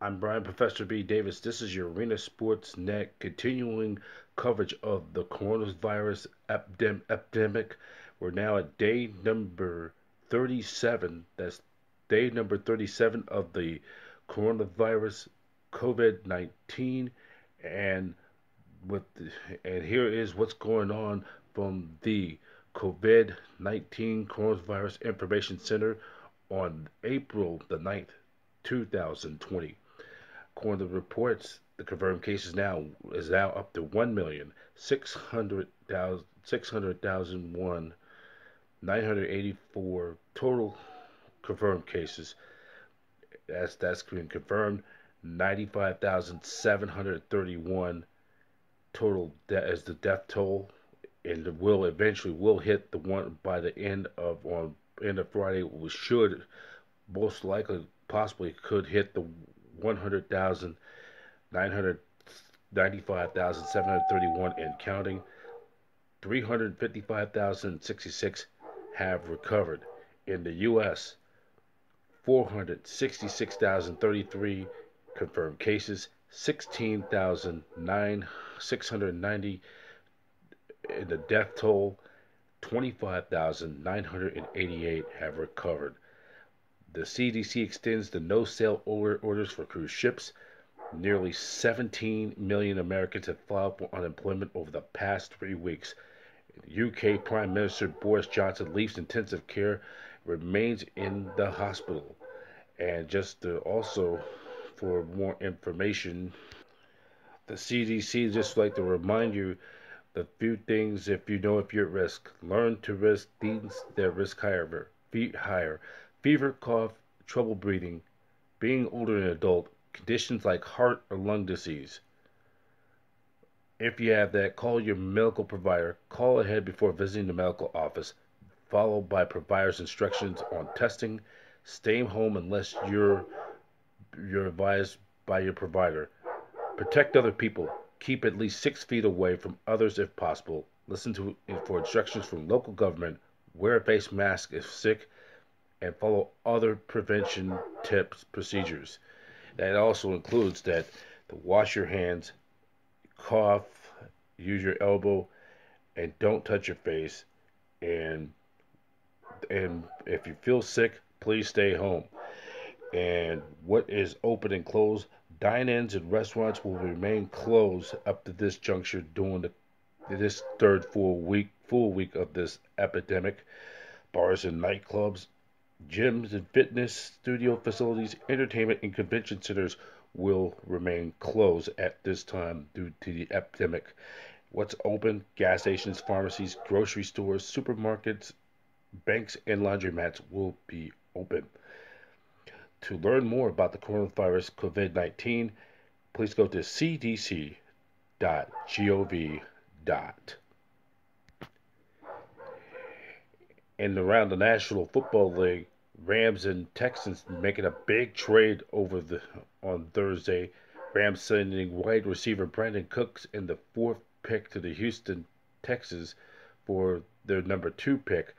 I'm Brian Professor B. Davis. This is your Arena Sports Net continuing coverage of the coronavirus epidemic. We're now at day number 37. That's day number 37 of the coronavirus COVID 19. And with the, and here is what's going on from the COVID 19 Coronavirus Information Center on April the 9th, 2020. According to the reports, the confirmed cases now is now up to 1,600,000, 984 total confirmed cases. That's that's been confirmed. 95,731 total de- as the death toll, and will eventually will hit the one by the end of on end of Friday. We should most likely possibly could hit the 100,995,731 and counting. 355,066 have recovered. In the U.S., 466,033 confirmed cases, 16,690 in the death toll, 25,988 have recovered. The CDC extends the no sail orders for cruise ships. Nearly 17 million Americans have filed for unemployment over the past three weeks. UK Prime Minister Boris Johnson leaves intensive care, remains in the hospital. And just also for more information, the CDC just like to remind you the few things if you know if you're at risk. Learn to risk things that risk higher, feet higher fever, cough, trouble breathing, being older than an adult, conditions like heart or lung disease. If you have that, call your medical provider. Call ahead before visiting the medical office, followed by provider's instructions on testing. Stay home unless you're you're advised by your provider. Protect other people. Keep at least six feet away from others if possible. Listen to for instructions from local government. Wear a face mask if sick and follow other prevention tips procedures. That also includes that to wash your hands, cough, use your elbow, and don't touch your face. And and if you feel sick, please stay home. And what is open and closed? Dine-ins and restaurants will remain closed up to this juncture during the this third full week full week of this epidemic. Bars and nightclubs Gyms and fitness studio facilities, entertainment, and convention centers will remain closed at this time due to the epidemic. What's open? Gas stations, pharmacies, grocery stores, supermarkets, banks, and laundromats will be open. To learn more about the coronavirus COVID 19, please go to cdc.gov. and around the National Football League, Rams and Texans making a big trade over the on Thursday. Rams sending wide receiver Brandin Cooks in the fourth pick to the Houston Texans for their number two pick.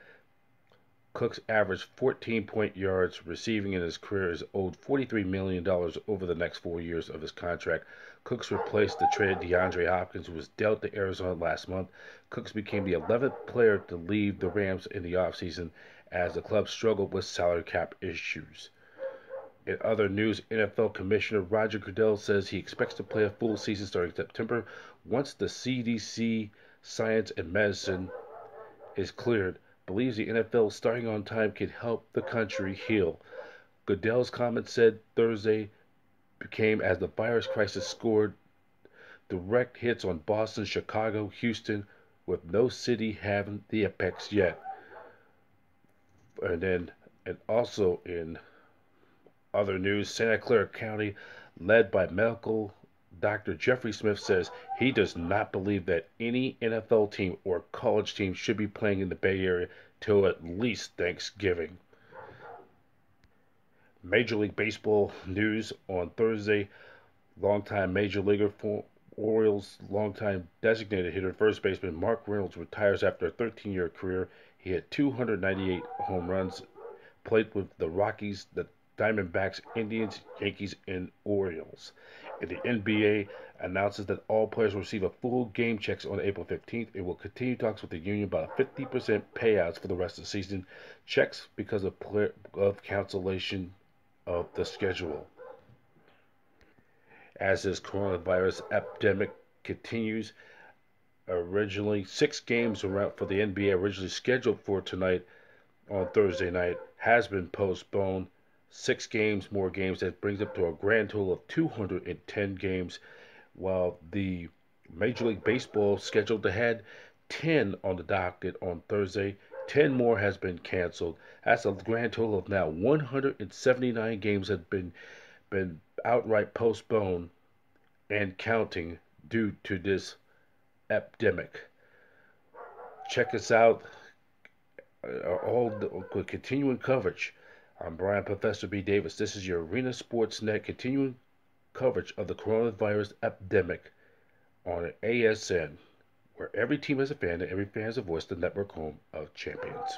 Cooks averaged 14 point yards receiving in his career is owed $43 million over the next four years of his contract. Cooks replaced the traded DeAndre Hopkins, who was dealt to Arizona last month. Cooks became the 11th player to leave the Rams in the offseason as the club struggled with salary cap issues. In other news, NFL Commissioner Roger Goodell says he expects to play a full season starting September once the CDC Science and Medicine is cleared believes the NFL starting on time can help the country heal. Goodell's comment said Thursday became as the virus crisis scored direct hits on Boston, Chicago, Houston, with no city having the apex yet. And then, and also in other news, Santa Clara County, led by medical Dr. Jeffrey Smith says he does not believe that any NFL team or college team should be playing in the Bay Area till at least Thanksgiving. Major League Baseball news on Thursday. Longtime Major Leaguer for Orioles longtime designated hitter first baseman Mark Reynolds retires after a 13 year career. He had 298 home runs, played with the Rockies, the Diamondbacks, Indians, Yankees, and Orioles. And the NBA announces that all players will receive a full game checks on April 15th. It will continue talks with the union about 50% payouts for the rest of the season. Checks because of, of cancellation of the schedule. As this coronavirus epidemic continues, originally six games around for the NBA originally scheduled for tonight on Thursday night has been postponed. Six games, more games, that brings up to a grand total of 210 games, while the Major League Baseball scheduled to had 10 on the docket on Thursday. 10 more has been canceled. That's a grand total of now 179 games have been been outright postponed and counting due to this epidemic. Check us out. Uh, all the continuing coverage. I'm Brian Professor B. Davis. This is your Arena Sports Net continuing coverage of the coronavirus epidemic on ASN, where every team has a fan and every fan has a voice, the network home of champions.